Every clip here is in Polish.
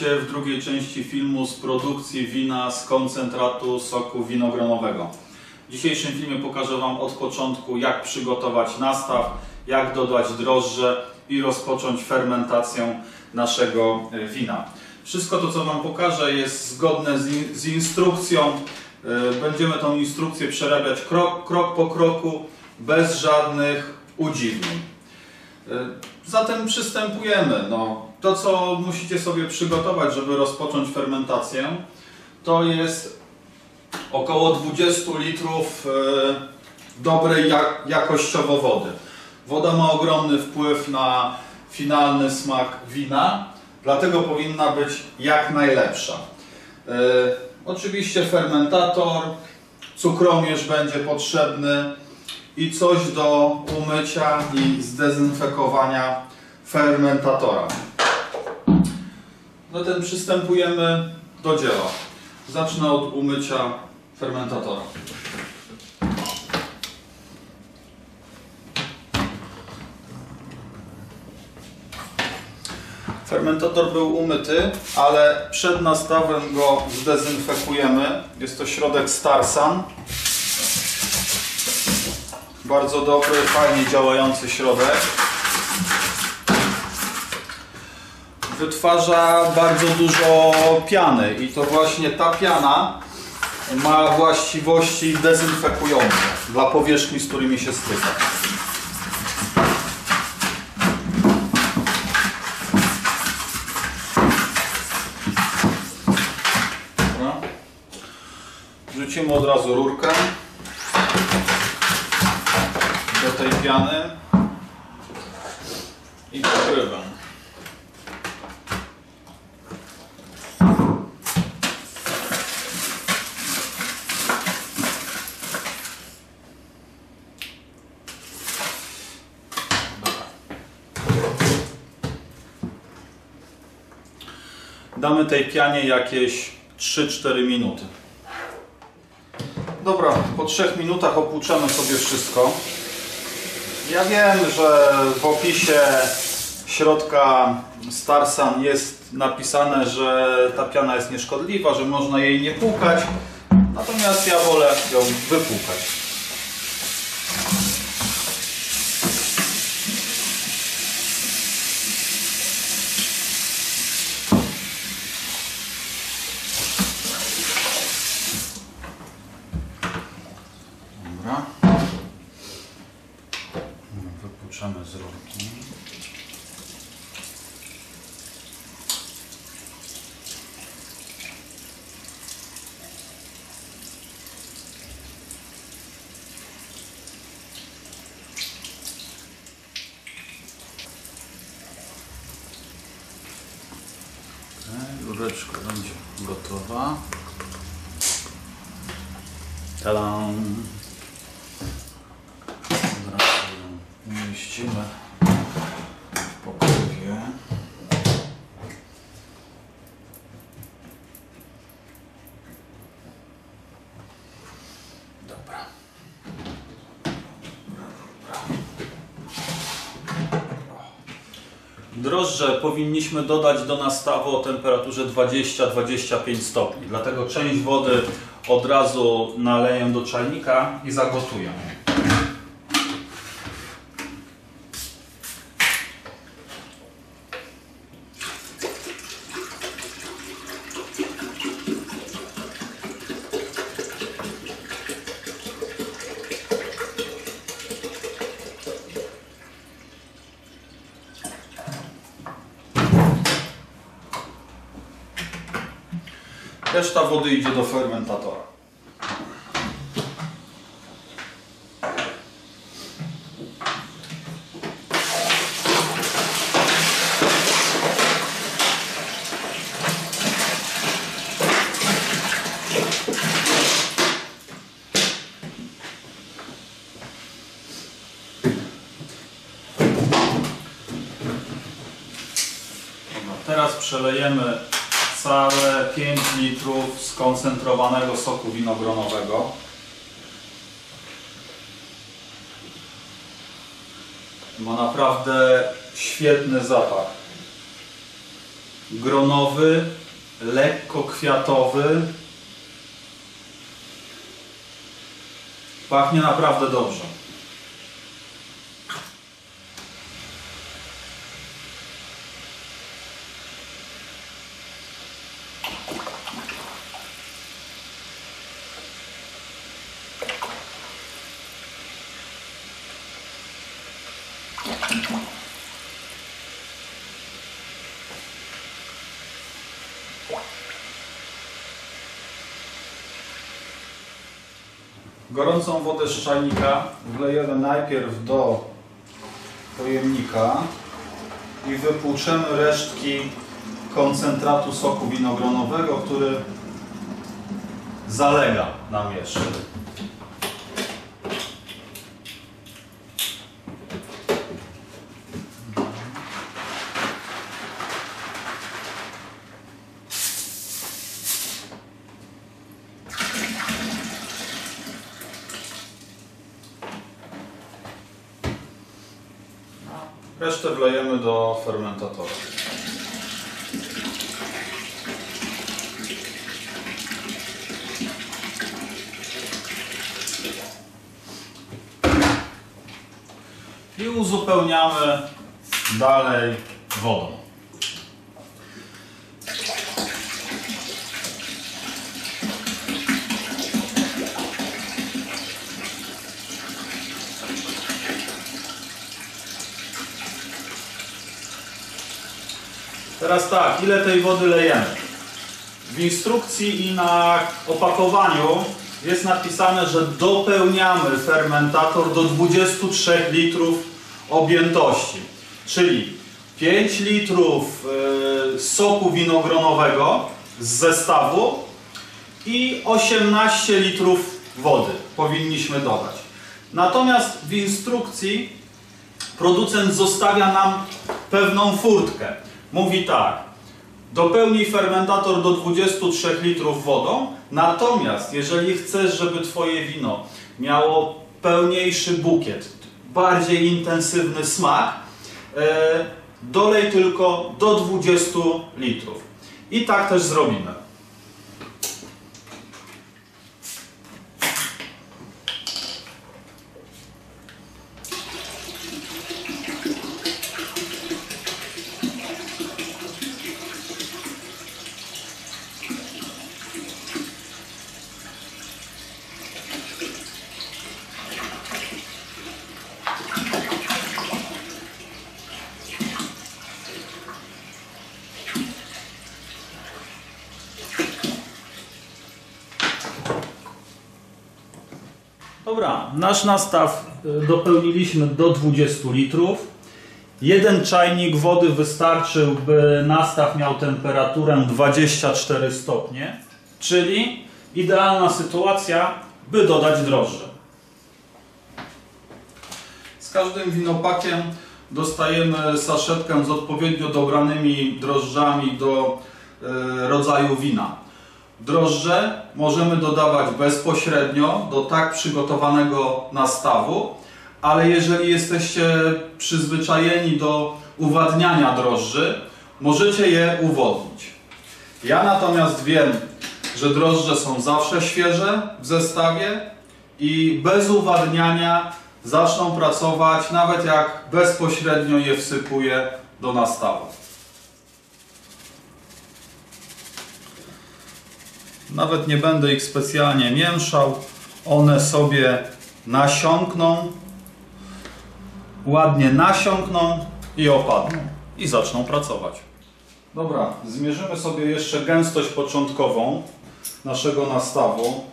W drugiej części filmu z produkcji wina z koncentratu soku winogronowego. W dzisiejszym filmie pokażę Wam od początku jak przygotować nastaw, jak dodać drożdże i rozpocząć fermentację naszego e, wina. Wszystko to co Wam pokażę jest zgodne z, in z instrukcją. E, Będziemy tą instrukcję przerabiać krok, krok po kroku, bez żadnych udziwnień. E, Zatem przystępujemy. No, to, co musicie sobie przygotować, żeby rozpocząć fermentację, to jest około 20 litrów e, dobrej jak, jakościowo wody. Woda ma ogromny wpływ na finalny smak wina, dlatego powinna być jak najlepsza. E, oczywiście fermentator, cukromierz będzie potrzebny i coś do umycia i zdezynfekowania fermentatora. Zatem przystępujemy do dzieła. Zacznę od umycia fermentatora. Fermentator był umyty, ale przed nastawem go zdezynfekujemy. Jest to środek Starsan. Bardzo dobry, fajnie działający środek. Wytwarza bardzo dużo piany i to właśnie ta piana ma właściwości dezynfekujące dla powierzchni, z którymi się styka. Wrzucimy od razu rurkę do tej piany i pokrywę. Damy tej pianie jakieś 3-4 minuty. Dobra, po 3 minutach opłuczemy sobie wszystko. Ja wiem, że w opisie środka Starsan jest napisane, że ta piana jest nieszkodliwa, że można jej nie płukać. Natomiast ja wolę ją wypłukać. Umieścimy w. Dobra. Drożdże powinniśmy dodać do nastawu o temperaturze 20-25 stopni. Dlatego część wody od razu naleję do czajnika i zagotuję. Reszta wody idzie do fermentatora. Teraz przelejemy całe 5 litrów skoncentrowanego soku winogronowego. Ma naprawdę świetny zapach. gronowy, lekko kwiatowy. Pachnie naprawdę dobrze. Gorącą wodę z czajnika wlejemy najpierw do pojemnika i wypłuczemy resztki koncentratu soku winogronowego, który zalega nam jeszcze. Resztę wlejemy do fermentatora. I uzupełniamy dalej wodą. Teraz tak, ile tej wody lejemy? W instrukcji i na opakowaniu jest napisane, że dopełniamy fermentator do 23 litrów objętości. Czyli 5 litrów y, soku winogronowego z zestawu i 18 litrów wody powinniśmy dodać. Natomiast w instrukcji producent zostawia nam pewną furtkę. Mówi tak, dopełnij fermentator do 23 litrów wodą, natomiast jeżeli chcesz, żeby Twoje wino miało pełniejszy bukiet, bardziej intensywny smak, e, dolej tylko do 20 litrów. I tak też zrobimy. Dobra, nasz nastaw y, dopełniliśmy do 20 litrów. Jeden czajnik wody wystarczył, by nastaw miał temperaturę 24 stopnie, czyli idealna sytuacja, by dodać drożdże. Z każdym winopakiem dostajemy saszetkę z odpowiednio dobranymi drożdżami do y, rodzaju wina. Drożdże możemy dodawać bezpośrednio do tak przygotowanego nastawu, ale jeżeli jesteście przyzwyczajeni do uwadniania drożdży, możecie je uwodnić. Ja natomiast wiem, że drożdże są zawsze świeże w zestawie i bez uwadniania zaczną pracować, nawet jak bezpośrednio je wsypuję do nastawu. Nawet nie będę ich specjalnie mieszał. One sobie nasiąkną, ładnie nasiąkną i opadną i zaczną pracować. Dobra, zmierzymy sobie jeszcze gęstość początkową naszego nastawu.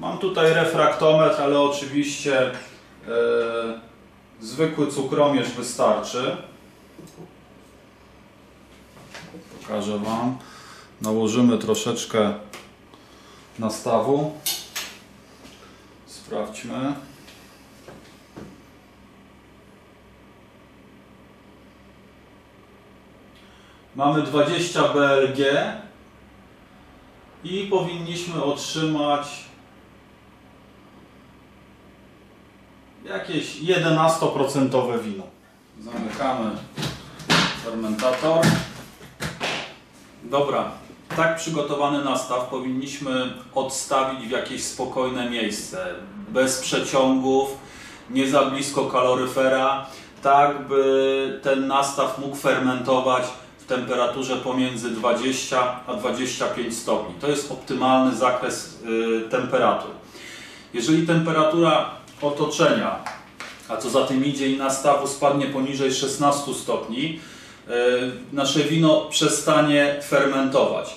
Mam tutaj refraktometr, ale oczywiście e, zwykły cukromierz wystarczy. Pokażę Wam. Nałożymy troszeczkę nastawu. Sprawdźmy. Mamy 20 BLG i powinniśmy otrzymać jakieś 11% wino. Zamykamy fermentator. Dobra, tak przygotowany nastaw powinniśmy odstawić w jakieś spokojne miejsce, bez przeciągów, nie za blisko kaloryfera, tak by ten nastaw mógł fermentować w temperaturze pomiędzy 20 a 25 stopni. To jest optymalny zakres y, temperatur. Jeżeli temperatura otoczenia, a co za tym idzie i nastawu spadnie poniżej 16 stopni, nasze wino przestanie fermentować.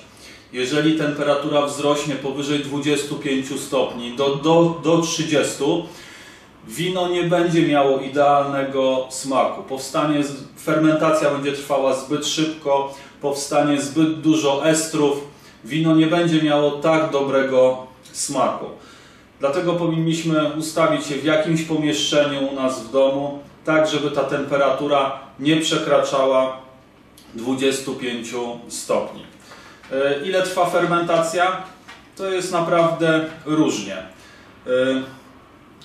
Jeżeli temperatura wzrośnie powyżej 25 stopni do, do, do 30, wino nie będzie miało idealnego smaku. Powstanie, fermentacja będzie trwała zbyt szybko, powstanie zbyt dużo estrów, wino nie będzie miało tak dobrego smaku. Dlatego powinniśmy ustawić je w jakimś pomieszczeniu u nas w domu, tak żeby ta temperatura nie przekraczała 25 stopni. E, ile trwa fermentacja? To jest naprawdę różnie. E,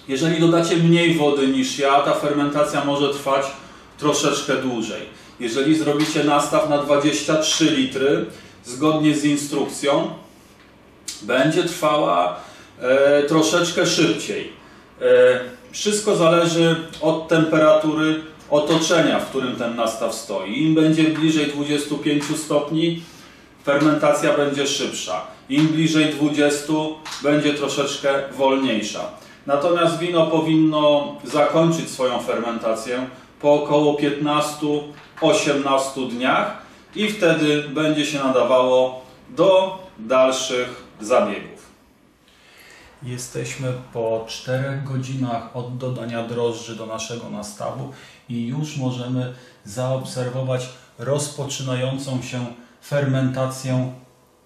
jeżeli dodacie mniej wody niż ja, ta fermentacja może trwać troszeczkę dłużej. Jeżeli zrobicie nastaw na 23 litry, zgodnie z instrukcją, będzie trwała e, troszeczkę szybciej. Wszystko zależy od temperatury otoczenia, w którym ten nastaw stoi. Im będzie bliżej 25 stopni, fermentacja będzie szybsza. Im bliżej 20 będzie troszeczkę wolniejsza. Natomiast wino powinno zakończyć swoją fermentację po około 15-18 dniach i wtedy będzie się nadawało do dalszych zabiegów. Jesteśmy po 4 godzinach od dodania drożdży do naszego nastawu i już możemy zaobserwować rozpoczynającą się fermentację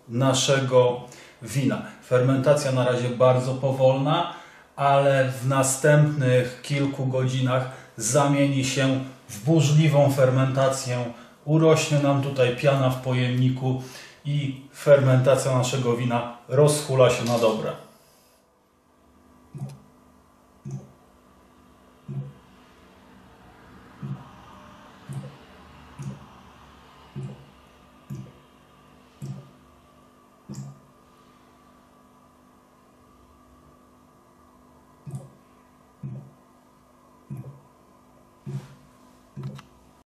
naszego wina. Fermentacja na razie bardzo powolna, ale w następnych kilku godzinach zamieni się w burzliwą fermentację. Urośnie nam tutaj piana w pojemniku i fermentacja naszego wina rozhula się na dobre.